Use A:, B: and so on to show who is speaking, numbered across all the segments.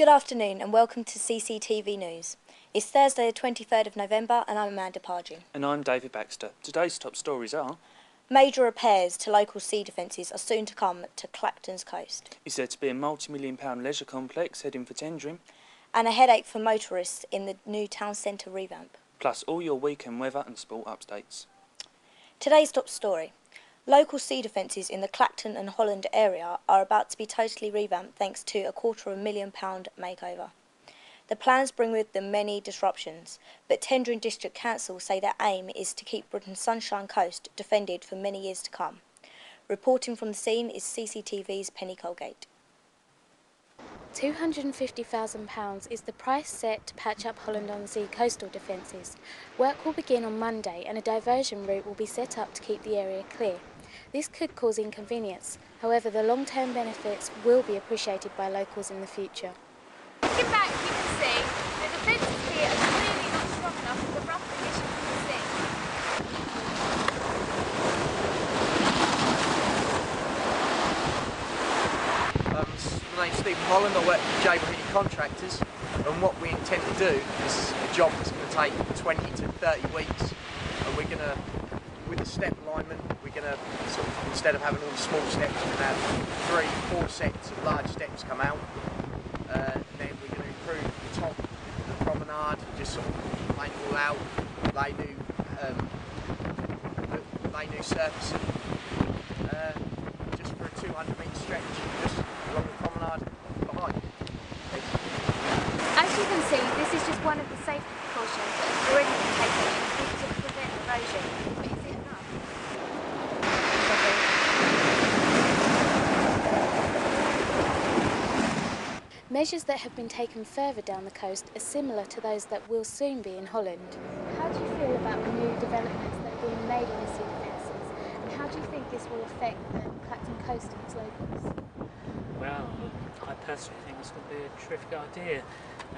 A: Good afternoon and welcome to CCTV News. It's Thursday, the 23rd of November, and I'm Amanda Pardew.
B: And I'm David Baxter. Today's top stories are
A: Major repairs to local sea defences are soon to come to Clacton's coast,
B: Is there to be a multi million pound leisure complex heading for Tendring?
A: and a headache for motorists in the new town centre revamp.
B: Plus all your weekend weather and sport updates.
A: Today's top story local sea defences in the Clacton and Holland area are about to be totally revamped thanks to a quarter of a million pound makeover. The plans bring with them many disruptions, but Tendring District Council say their aim is to keep Britain's Sunshine Coast defended for many years to come. Reporting from the scene is CCTV's Penny Colgate.
C: £250,000 is the price set to patch up Holland on Sea coastal defences. Work will begin on Monday and a diversion route will be set up to keep the area clear. This could cause inconvenience, however, the long term benefits will be appreciated by locals in the future.
D: Looking back, you can see the defences here are clearly not strong enough for the rough conditions of the sea.
E: Um, Holland, I work for J. Mahoney Contractors, and what we intend to do is a job that's going to take 20 to 30 weeks, and we're going to, with the step alignment, we're going to sort of, instead of having all the small steps, we're going to have three, four sets of large steps come out, uh, then we're going to improve the top of the promenade, just sort of lay it all out, lay new, um, lay new surfacing, uh, just for a 200 metre stretch, just along the promenade behind.
D: As you can see, this is just one of the safety precautions that have already been taken in order to prevent erosion. But is it enough?
C: Measures that have been taken further down the coast are similar to those that will soon be in Holland. How do you feel about the new developments that are being made in the sea defences? And how do you think this will affect the Clacton coast and its locals?
F: Well, I personally think it's going to be a terrific idea.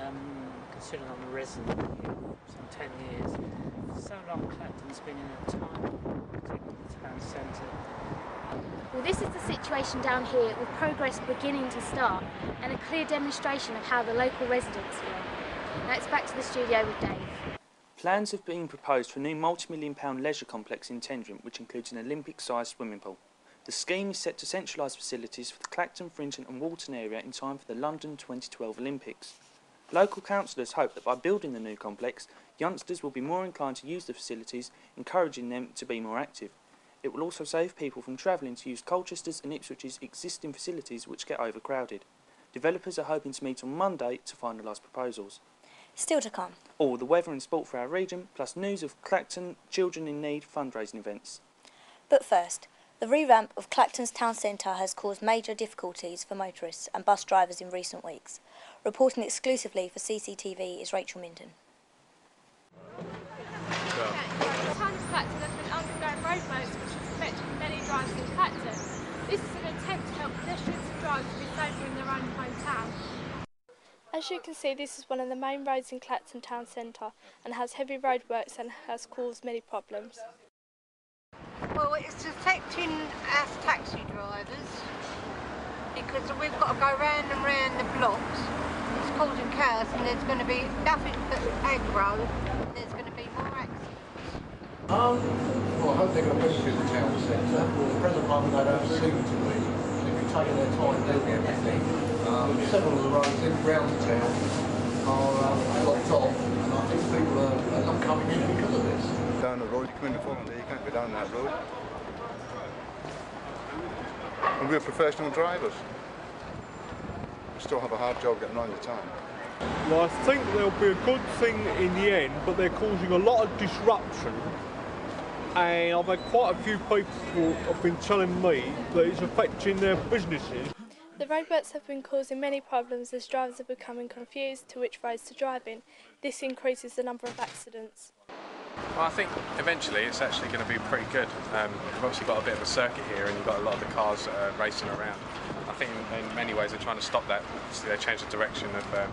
F: Um, considering I'm a here for some 10 years, for so long Clacton's been in a time, particularly the town centre.
D: Well, this is the situation down here with progress beginning to start and a clear demonstration of how the local residents feel. Now it's back to the studio with Dave.
B: Plans have been proposed for a new multi million pound leisure complex in Tendring, which includes an Olympic sized swimming pool. The scheme is set to centralise facilities for the Clacton, Frinton and Walton area in time for the London 2012 Olympics. Local councillors hope that by building the new complex, youngsters will be more inclined to use the facilities, encouraging them to be more active. It will also save people from travelling to use Colchester's and Ipswich's existing facilities which get overcrowded. Developers are hoping to meet on Monday to finalise proposals.
A: Still to come.
B: All the weather and sport for our region, plus news of Clacton Children in Need fundraising events.
A: But first, the revamp of Clacton's town centre has caused major difficulties for motorists and bus drivers in recent weeks. Reporting exclusively for CCTV is Rachel Minton.
D: The town of Clacton has been undergoing roadworks which has affected many drivers in Clacton. This is an attempt to help pedestrians and drivers be safer in their own hometown.
G: As you can see, this is one of the main roads in Clacton town centre and has heavy roadworks and has caused many problems.
H: Well, it's affecting us taxi drivers because we've got to go round and round the blocks. It's causing chaos and there's going to be nothing but egg aggro. There's going to be more accidents.
I: Um, Well, I hope they're going to benefit the town centre. At the present moment, they don't seem to be. They've been taking their time doing everything. Um, several of the roads in around the town are um, blocked off, and I think people are, are not coming in because of this.
J: down the road, you come in the front there, you can't go down that road. And we're professional drivers. We still have a hard job getting around the town.
K: Well, I think there'll be a good thing in the end, but they're causing a lot of disruption. And I've had quite a few people have been telling me that it's affecting their businesses.
G: The roadworks have been causing many problems as drivers are becoming confused to which roads to drive in. This increases the number of accidents.
L: Well, I think eventually it's actually going to be pretty good. Um, we've obviously got a bit of a circuit here, and you've got a lot of the cars are racing around. I think in, in many ways they're trying to stop that. Obviously, they changed the direction of um,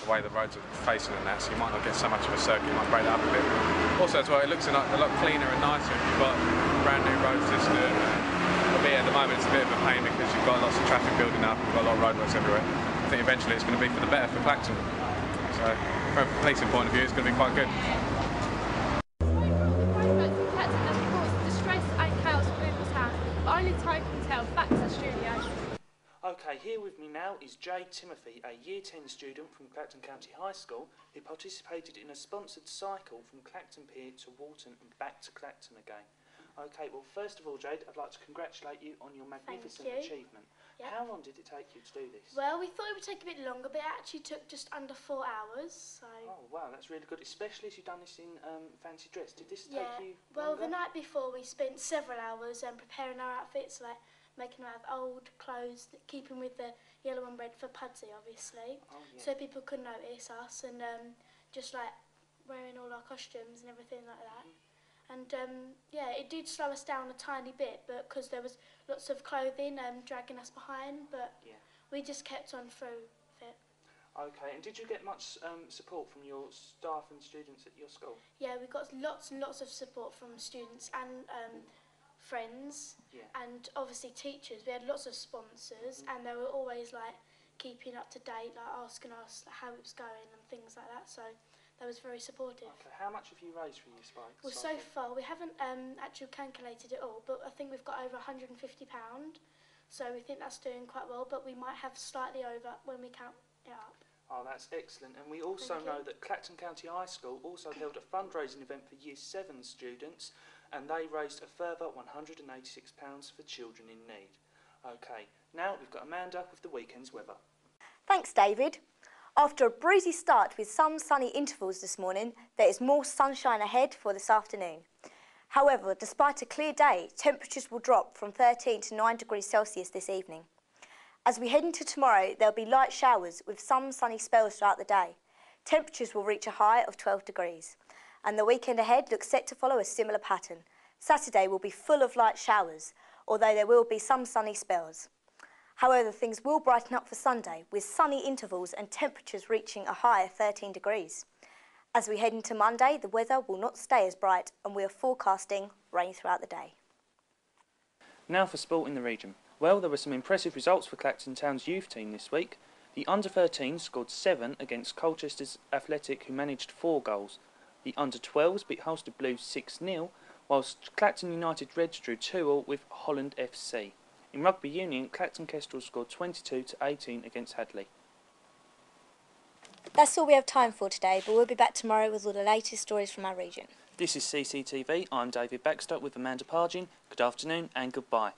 L: the way the roads are facing and that, so you might not get so much of a circuit. You might break that up a bit. Also, as well, it looks a lot, a lot cleaner and nicer if you've got brand new road system. But yeah, at the moment it's a bit of a pain because you've got lots of traffic building up, you've got a lot of roadworks everywhere. I think eventually it's going to be for the better for Clacton. So from a policing point of view, it's going to be quite good.
B: Here with me now is Jade Timothy, a Year 10 student from Clacton County High School who participated in a sponsored cycle from Clacton Pier to Walton and back to Clacton again. Okay, well, first of all, Jade, I'd like to congratulate you on your magnificent
M: you.
B: achievement.
M: Yep.
B: How long did it take you to do this?
M: Well, we thought it would take a bit longer, but it actually took just under four hours. So
B: Oh, wow, that's really good, especially as you've done this in um, fancy dress. Did this
M: yeah.
B: take you
M: Well, the night before we spent several hours um, preparing our outfits, like making them out of old clothes, keeping with the yellow and red for Pudsey, obviously,
B: Oh, yeah.
M: so people could notice us, and um, just like wearing all our costumes and everything like that. And um, yeah, it did slow us down a tiny bit, but because there was lots of clothing um, dragging us behind, but
B: Yeah.
M: we just kept on through it.
B: Okay, and did you get much um, support from your staff and students at your school?
M: Yeah, we got lots and lots of support from students and um, friends,
B: Yeah.
M: and obviously teachers. We had lots of sponsors, and they were always like keeping up to date, like asking us how it was going and things like that. So that was very supportive.
B: Okay, how much have you raised for your spike?
M: Well, so far we haven't um, actually calculated it all, but I think we've got over 150 pound. So we think that's doing quite well, but we might have slightly over when we count it up.
B: Oh, that's excellent. And we also know that Clacton County High School also held a fundraising event for Year 7 students and they raised a further £186 for children in need. Okay, now we've got Amanda with the weekend's weather.
A: Thanks, David. After a breezy start with some sunny intervals this morning, there is more sunshine ahead for this afternoon. However, despite a clear day, temperatures will drop from 13 to 9 degrees Celsius this evening. As we head into tomorrow, there'll be light showers with some sunny spells throughout the day. Temperatures will reach a high of 12 degrees. And the weekend ahead looks set to follow a similar pattern. Saturday will be full of light showers, although there will be some sunny spells. However, things will brighten up for Sunday with sunny intervals and temperatures reaching a high of 13 degrees. As we head into Monday, the weather will not stay as bright and we are forecasting rain throughout the day.
B: Now for sport in the region. Well, there were some impressive results for Clacton Town's youth team this week. The under 13s scored seven against Colchester's Athletic, who managed four goals. The under 12s beat Halstead Blues 6 0, whilst Clacton United Reds drew 2 all with Holland FC. In rugby union, Clacton Kestrel scored 22 to 18 against Hadley.
A: That's all we have time for today, but we'll be back tomorrow with all the latest stories from our region.
B: This is CCTV. I'm David Baxter with Amanda Pargin. Good afternoon and goodbye.